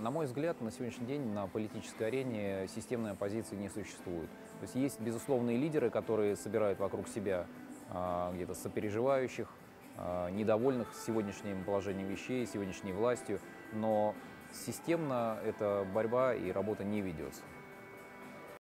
На мой взгляд, на сегодняшний день на политической арене системной оппозиции не существует. То есть есть безусловные лидеры, которые собирают вокруг себя а, где-то сопереживающих, а, недовольных сегодняшним положением вещей, сегодняшней властью, но системно эта борьба и работа не ведется.